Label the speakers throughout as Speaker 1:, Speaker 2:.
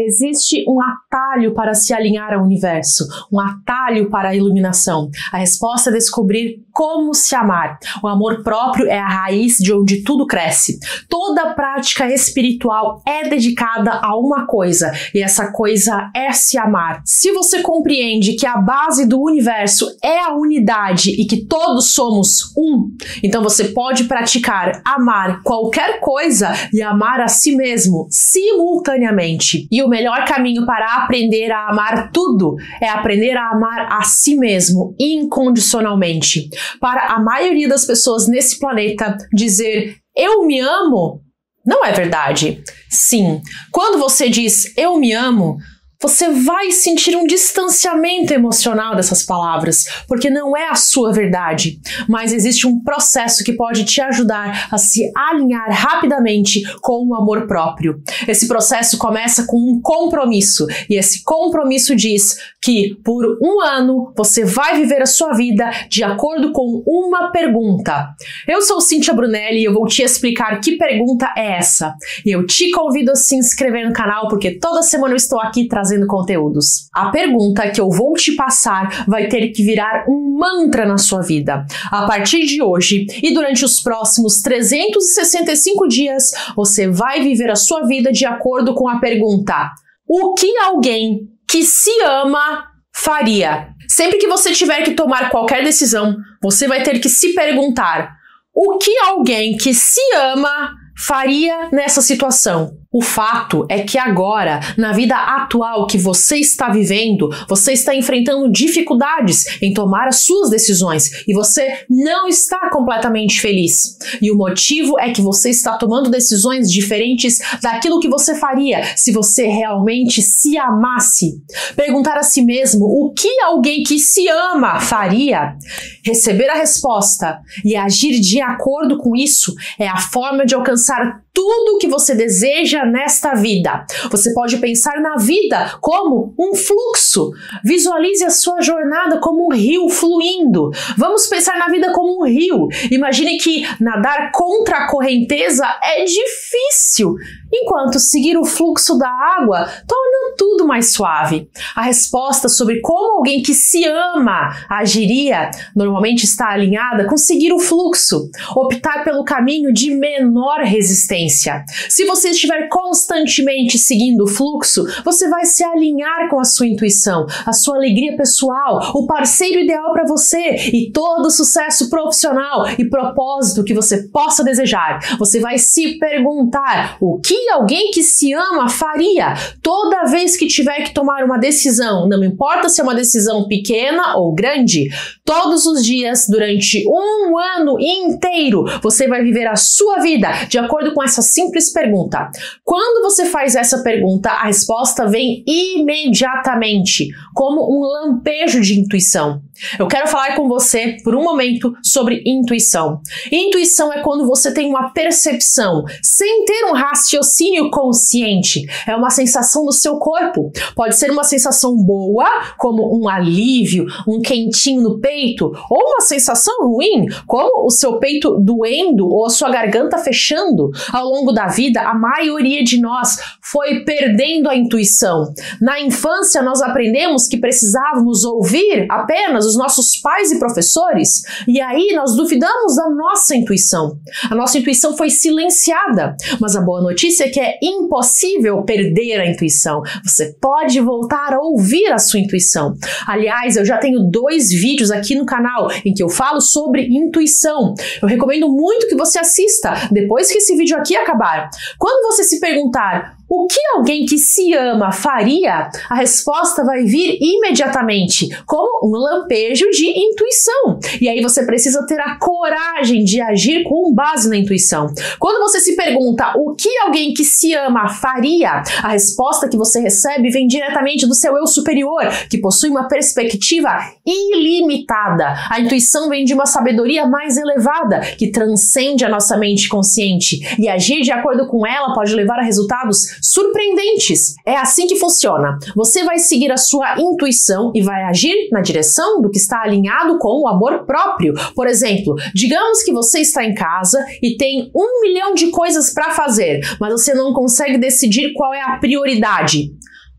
Speaker 1: Existe um atalho para se alinhar ao universo, um atalho para a iluminação. A resposta é descobrir como se amar. O amor próprio é a raiz de onde tudo cresce. Toda prática espiritual é dedicada a uma coisa, e essa coisa é se amar. Se você compreende que a base do universo é a unidade e que todos somos um, então você pode praticar amar qualquer coisa e amar a si mesmo simultaneamente. E o o melhor caminho para aprender a amar tudo é aprender a amar a si mesmo incondicionalmente. Para a maioria das pessoas nesse planeta, dizer eu me amo não é verdade. Sim, quando você diz eu me amo, você vai sentir um distanciamento emocional dessas palavras, porque não é a sua verdade, mas existe um processo que pode te ajudar a se alinhar rapidamente com o amor próprio. Esse processo começa com um compromisso, e esse compromisso diz que por um ano você vai viver a sua vida de acordo com uma pergunta. Eu sou Cintia Brunelli e eu vou te explicar que pergunta é essa. E eu te convido a se inscrever no canal, porque toda semana eu estou aqui trazendo trazendo conteúdos. A pergunta que eu vou te passar vai ter que virar um mantra na sua vida. A partir de hoje e durante os próximos 365 dias, você vai viver a sua vida de acordo com a pergunta: o que alguém que se ama faria? Sempre que você tiver que tomar qualquer decisão, você vai ter que se perguntar: o que alguém que se ama faria nessa situação? O fato é que agora, na vida atual que você está vivendo, você está enfrentando dificuldades em tomar as suas decisões e você não está completamente feliz. E o motivo é que você está tomando decisões diferentes daquilo que você faria se você realmente se amasse. Perguntar a si mesmo o que alguém que se ama faria, receber a resposta e agir de acordo com isso é a forma de alcançar tudo o que você deseja nesta vida. Você pode pensar na vida como um fluxo. Visualize a sua jornada como um rio fluindo. Vamos pensar na vida como um rio. Imagine que nadar contra a correnteza é difícil, enquanto seguir o fluxo da água torna tudo mais suave. A resposta sobre como alguém que se ama agiria normalmente está alinhada com seguir o fluxo, optar pelo caminho de menor resistência se você estiver constantemente seguindo o fluxo, você vai se alinhar com a sua intuição, a sua alegria pessoal, o parceiro ideal para você e todo o sucesso profissional e propósito que você possa desejar. Você vai se perguntar o que alguém que se ama faria toda vez que tiver que tomar uma decisão, não importa se é uma decisão pequena ou grande, todos os dias durante um ano inteiro você vai viver a sua vida de acordo com essa simples pergunta. Quando você faz essa pergunta, a resposta vem imediatamente, como um lampejo de intuição. Eu quero falar com você por um momento sobre intuição. Intuição é quando você tem uma percepção sem ter um raciocínio consciente. É uma sensação no seu corpo. Pode ser uma sensação boa, como um alívio, um quentinho no peito, ou uma sensação ruim, como o seu peito doendo ou a sua garganta fechando. Ao longo da vida, a maioria de nós foi perdendo a intuição. Na infância, nós aprendemos que precisávamos ouvir apenas os nossos pais e professores, e aí nós duvidamos da nossa intuição. A nossa intuição foi silenciada, mas a boa notícia é que é impossível perder a intuição. Você pode voltar a ouvir a sua intuição. Aliás, eu já tenho dois vídeos aqui no canal em que eu falo sobre intuição. Eu recomendo muito que você assista depois que esse vídeo aqui acabar. Quando você se perguntar o que alguém que se ama faria? A resposta vai vir imediatamente, como um lampejo de intuição. E aí você precisa ter a coragem de agir com base na intuição. Quando você se pergunta o que alguém que se ama faria, a resposta que você recebe vem diretamente do seu eu superior, que possui uma perspectiva ilimitada. A intuição vem de uma sabedoria mais elevada, que transcende a nossa mente consciente. E agir de acordo com ela pode levar a resultados surpreendentes. É assim que funciona. Você vai seguir a sua intuição e vai agir na direção do que está alinhado com o amor próprio. Por exemplo, digamos que você está em casa e tem um milhão de coisas para fazer, mas você não consegue decidir qual é a prioridade.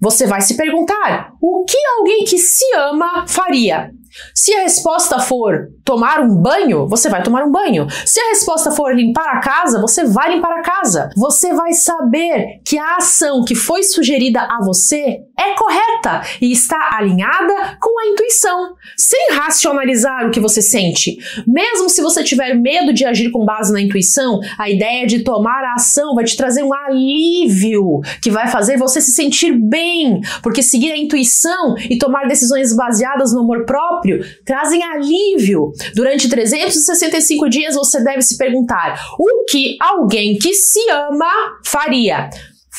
Speaker 1: você vai se perguntar: o que alguém que se ama faria? Se a resposta for tomar um banho, você vai tomar um banho. Se a resposta for limpar a casa, você vai limpar a casa. Você vai saber que a ação que foi sugerida a você é correta e está alinhada com a intuição, sem racionalizar o que você sente. Mesmo se você tiver medo de agir com base na intuição, a ideia de tomar a ação vai te trazer um alívio que vai fazer você se sentir bem, porque seguir a intuição e tomar decisões baseadas no amor próprio trazem alívio. Durante 365 dias você deve se perguntar: o que alguém que se ama faria?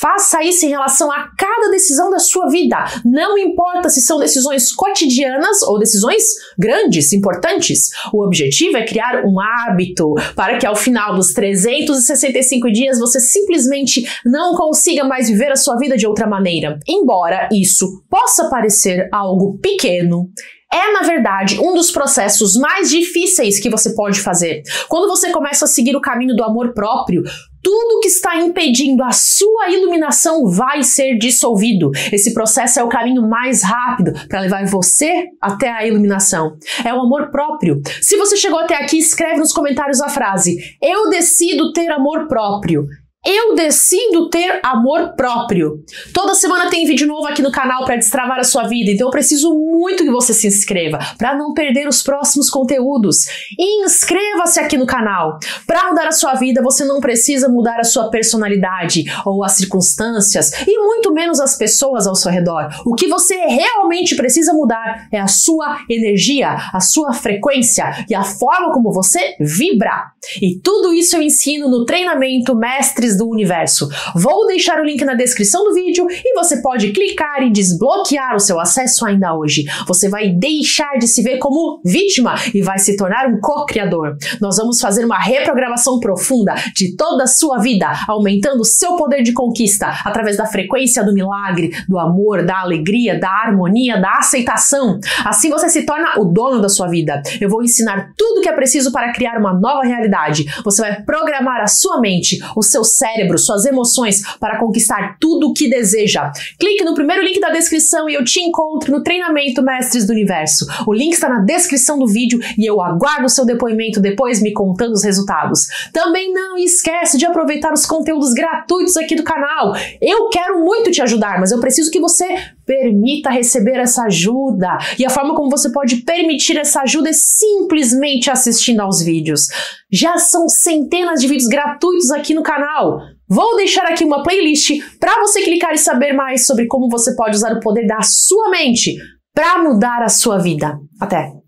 Speaker 1: Faça isso em relação a cada decisão da sua vida. Não importa se são decisões cotidianas ou decisões grandes, importantes. O objetivo é criar um hábito para que ao final dos 365 dias você simplesmente não consiga mais viver a sua vida de outra maneira. Embora isso possa parecer algo pequeno, é, na verdade, um dos processos mais difíceis que você pode fazer. Quando você começa a seguir o caminho do amor próprio, tudo que está impedindo a sua iluminação vai ser dissolvido. Esse processo é o caminho mais rápido para levar você até a iluminação. É o amor próprio. Se você chegou até aqui, escreve nos comentários a frase: Eu decido ter amor próprio. Eu decido ter amor próprio. Toda semana tem vídeo novo aqui no canal para destravar a sua vida, então eu preciso muito que você se inscreva para não perder os próximos conteúdos. Inscreva-se aqui no canal. Para mudar a sua vida, você não precisa mudar a sua personalidade ou as circunstâncias e muito menos as pessoas ao seu redor. O que você realmente precisa mudar é a sua energia, a sua frequência e a forma como você vibra. E tudo isso eu ensino no treinamento Mestres do universo. Vou deixar o link na descrição do vídeo e você pode clicar e desbloquear o seu acesso ainda hoje. Você vai deixar de se ver como vítima e vai se tornar um co-criador. Nós vamos fazer uma reprogramação profunda de toda a sua vida, aumentando seu poder de conquista através da frequência do milagre, do amor, da alegria, da harmonia, da aceitação. Assim você se torna o dono da sua vida. Eu vou ensinar tudo o que é preciso para criar uma nova realidade. Você vai programar a sua mente, o seu cérebro, suas emoções para conquistar tudo o que deseja. Clique no primeiro link da descrição e eu te encontro no treinamento Mestres do Universo. O link está na descrição do vídeo e eu aguardo o seu depoimento depois me contando os resultados. Também não esquece de aproveitar os conteúdos gratuitos aqui do canal. Eu quero muito te ajudar, mas eu preciso que você permita receber essa ajuda. E a forma como você pode permitir essa ajuda é simplesmente assistindo aos vídeos. Já são centenas de vídeos gratuitos aqui no canal. Vou deixar aqui uma playlist para você clicar e saber mais sobre como você pode usar o poder da sua mente para mudar a sua vida. Até!